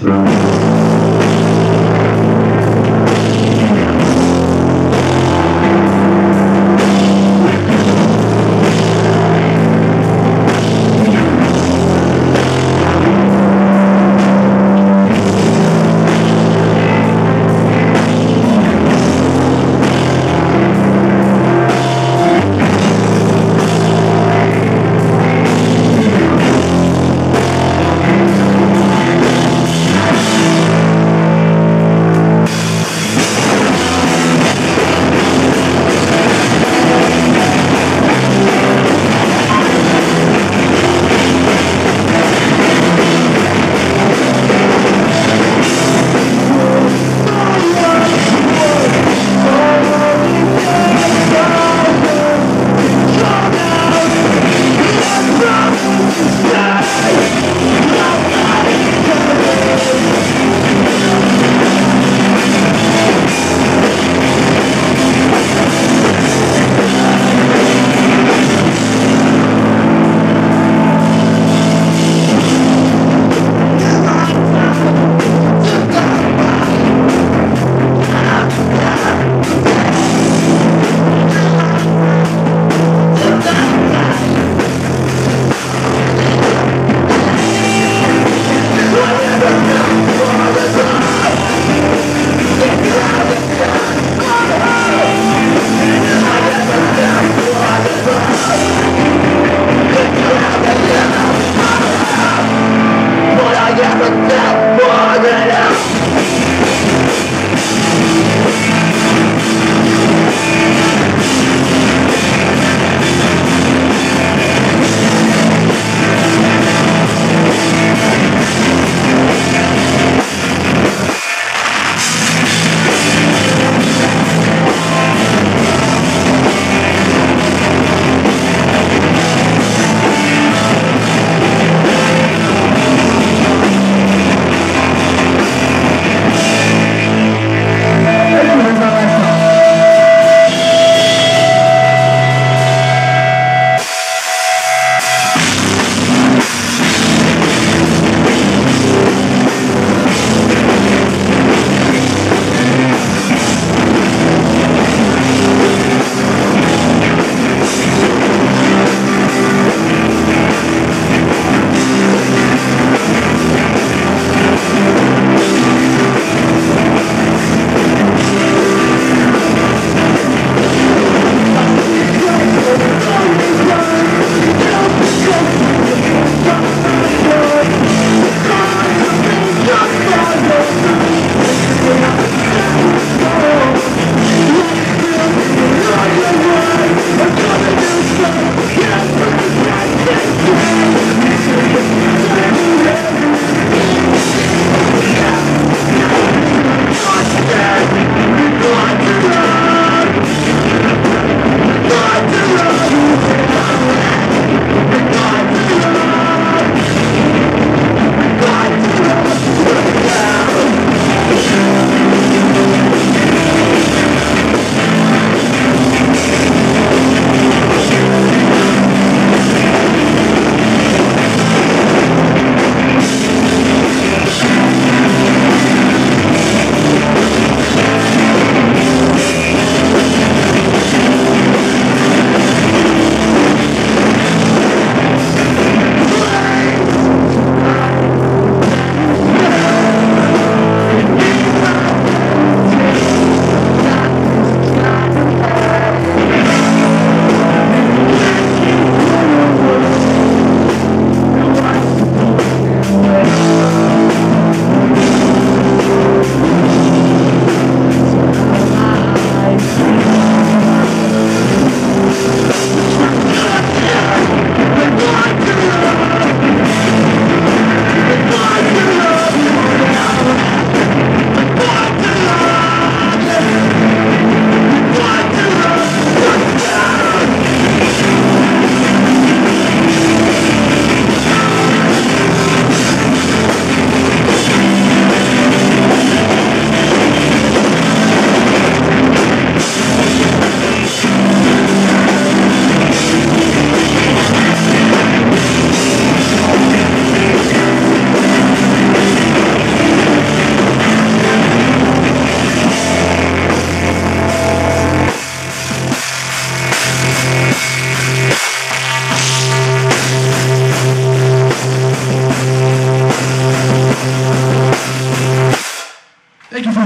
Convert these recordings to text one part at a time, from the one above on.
Thanks.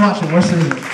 那什么是你